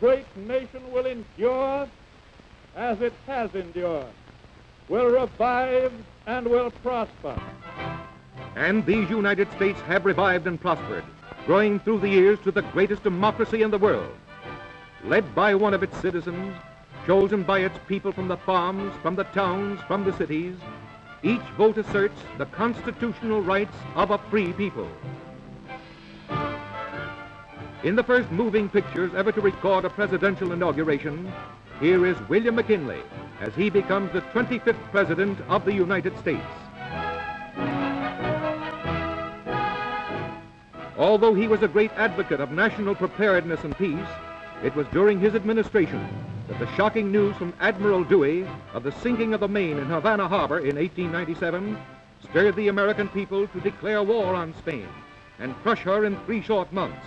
great nation will endure as it has endured, will revive and will prosper. And these United States have revived and prospered, growing through the years to the greatest democracy in the world. Led by one of its citizens, chosen by its people from the farms, from the towns, from the cities, each vote asserts the constitutional rights of a free people. In the first moving pictures ever to record a presidential inauguration, here is William McKinley as he becomes the 25th President of the United States. Although he was a great advocate of national preparedness and peace, it was during his administration that the shocking news from Admiral Dewey of the sinking of the Maine in Havana Harbor in 1897 stirred the American people to declare war on Spain and crush her in three short months,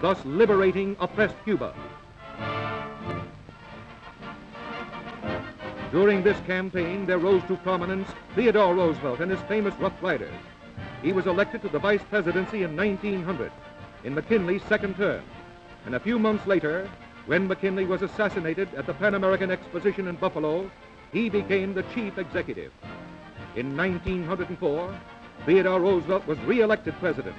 thus liberating oppressed Cuba. During this campaign, there rose to prominence Theodore Roosevelt and his famous Rough Riders. He was elected to the vice presidency in 1900, in McKinley's second term. And a few months later, when McKinley was assassinated at the Pan American Exposition in Buffalo, he became the chief executive. In 1904, Theodore Roosevelt was re-elected president.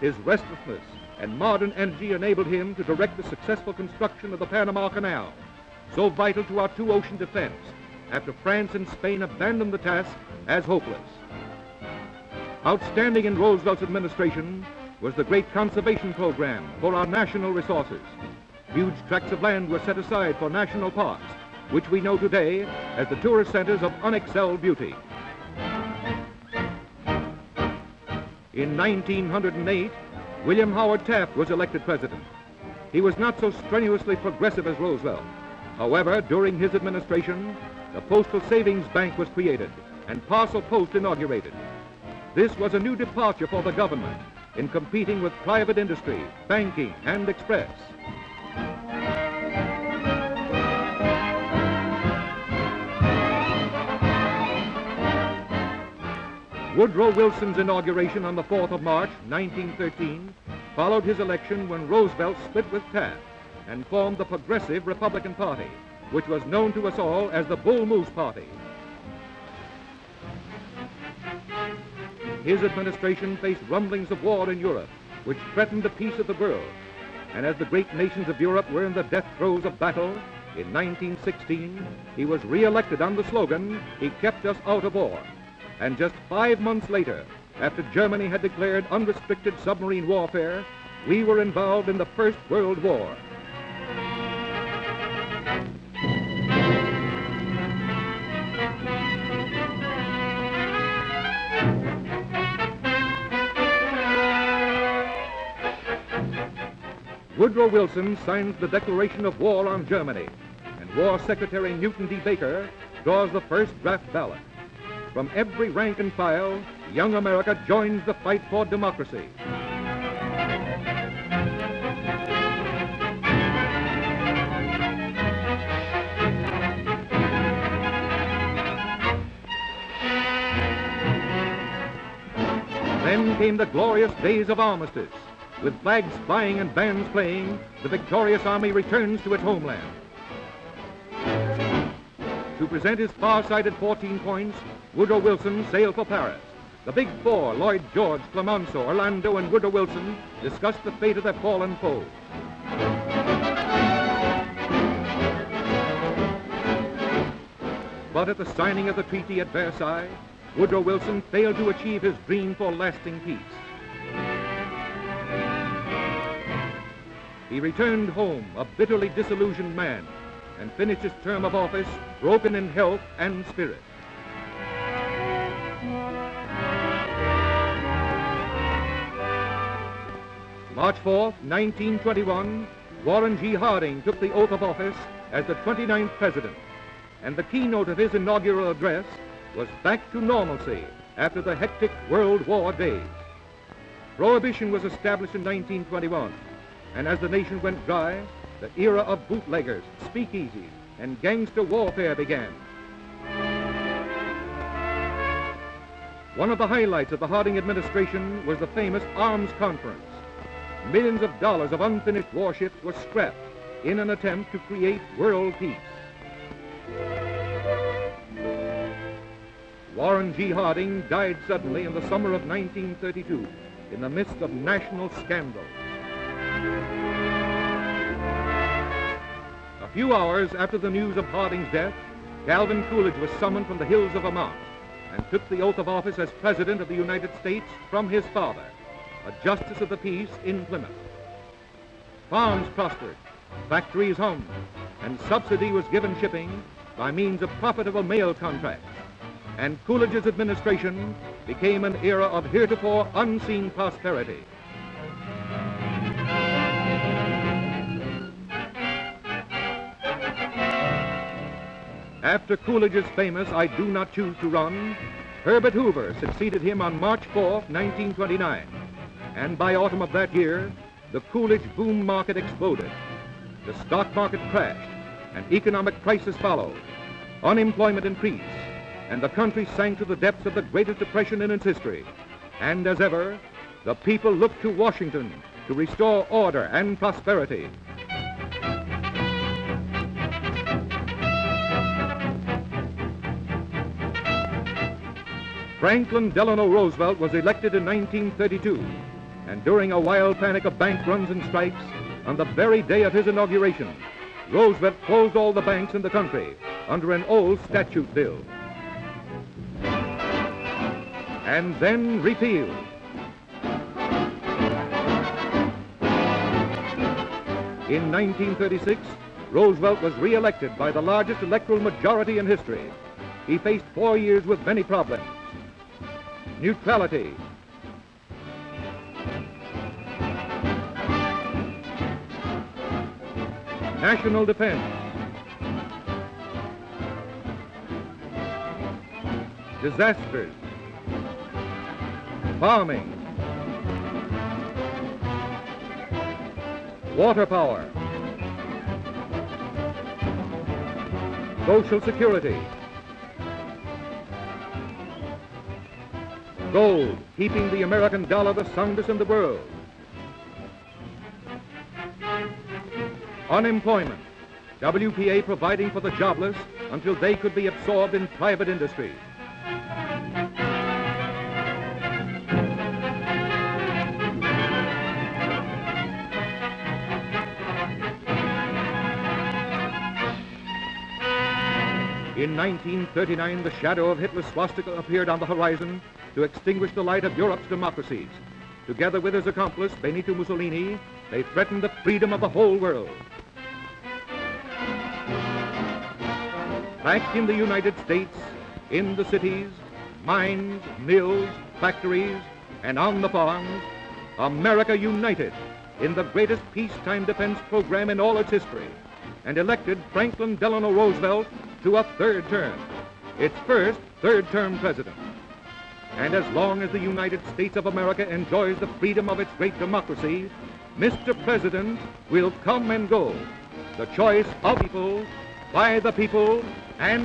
His restlessness and modern energy enabled him to direct the successful construction of the Panama Canal, so vital to our two-ocean defense, after France and Spain abandoned the task as hopeless. Outstanding in Roosevelt's administration was the great conservation program for our national resources. Huge tracts of land were set aside for national parks, which we know today as the tourist centers of unexcelled beauty. In 1908, William Howard Taft was elected president. He was not so strenuously progressive as Roosevelt. However, during his administration, the Postal Savings Bank was created and Parcel Post inaugurated. This was a new departure for the government in competing with private industry, banking, and express. Woodrow Wilson's inauguration on the 4th of March, 1913, followed his election when Roosevelt split with Taft and formed the Progressive Republican Party, which was known to us all as the Bull Moose Party. His administration faced rumblings of war in Europe, which threatened the peace of the world. And as the great nations of Europe were in the death throes of battle, in 1916, he was re-elected on the slogan, he kept us out of war. And just five months later, after Germany had declared unrestricted submarine warfare, we were involved in the First World War. Woodrow Wilson signs the declaration of war on Germany, and War Secretary Newton D. Baker draws the first draft ballot. From every rank and file, young America joins the fight for democracy. Then came the glorious days of armistice. With flags flying and bands playing, the victorious army returns to its homeland. To present his far-sighted 14 points, Woodrow Wilson sailed for Paris. The big four, Lloyd George, Clemenceau, Orlando, and Woodrow Wilson, discussed the fate of their fallen foes. But at the signing of the treaty at Versailles, Woodrow Wilson failed to achieve his dream for lasting peace. He returned home a bitterly disillusioned man and finished his term of office broken in health and spirit. March 4, 1921, Warren G. Harding took the oath of office as the 29th president, and the keynote of his inaugural address was back to normalcy after the hectic World War days. Prohibition was established in 1921, and as the nation went dry, the era of bootleggers, speakeasies, and gangster warfare began. One of the highlights of the Harding administration was the famous Arms Conference. Millions of dollars of unfinished warships were scrapped in an attempt to create world peace. Warren G. Harding died suddenly in the summer of 1932 in the midst of national scandals. A few hours after the news of Harding's death, Calvin Coolidge was summoned from the hills of Vermont and took the oath of office as President of the United States from his father, a justice of the peace in Plymouth. Farms prospered, factories hummed, and subsidy was given shipping by means of profitable mail contracts. And Coolidge's administration became an era of heretofore unseen prosperity. After Coolidge's famous I Do Not Choose to Run, Herbert Hoover succeeded him on March 4, 1929. And by autumn of that year, the Coolidge boom market exploded. The stock market crashed, and economic crisis followed. Unemployment increased, and the country sank to the depths of the greatest depression in its history. And as ever, the people looked to Washington to restore order and prosperity. Franklin Delano Roosevelt was elected in 1932, and during a wild panic of bank runs and strikes, on the very day of his inauguration, Roosevelt closed all the banks in the country under an old statute bill. And then repealed. In 1936, Roosevelt was re-elected by the largest electoral majority in history. He faced four years with many problems neutrality. National defense. Disasters. Farming. Water power. Social security. Gold, keeping the American dollar the soundest in the world. Unemployment, WPA providing for the jobless until they could be absorbed in private industry. In 1939, the shadow of Hitler's swastika appeared on the horizon to extinguish the light of Europe's democracies. Together with his accomplice, Benito Mussolini, they threatened the freedom of the whole world. Back in the United States, in the cities, mines, mills, factories, and on the farms, America united in the greatest peacetime defense program in all its history and elected Franklin Delano Roosevelt to a third term, its first third term president. And as long as the United States of America enjoys the freedom of its great democracy, Mr. President will come and go. The choice of people, by the people, and